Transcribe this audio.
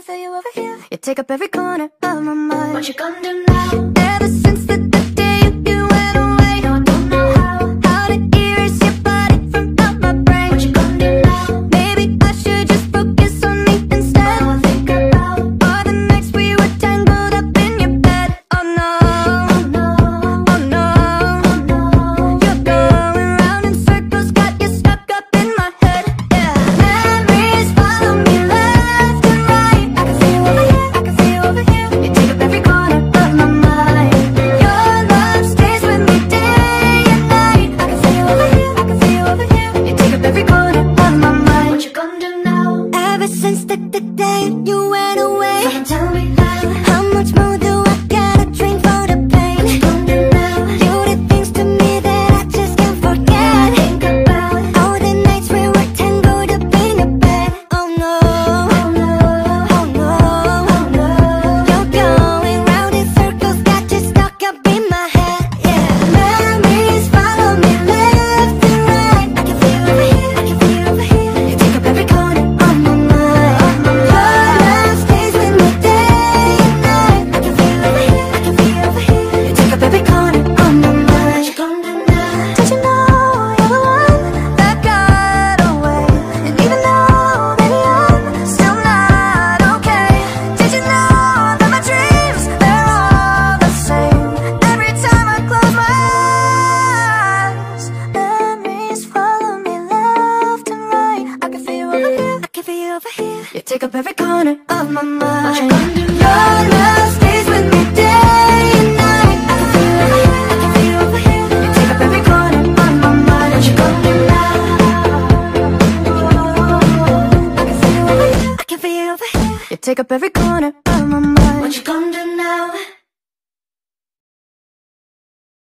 can feel you over here You take up every corner of my mind What you gonna do now? every bullet on my mind What you gonna do now? Ever since the, the day you You take up every corner of my mind. Your love stays with me day and night. I can feel it, I can feel it over here. You take up every corner of my mind. What you gonna do now? I can feel it over here. I can feel it You take up every corner of my mind. What you gonna do now?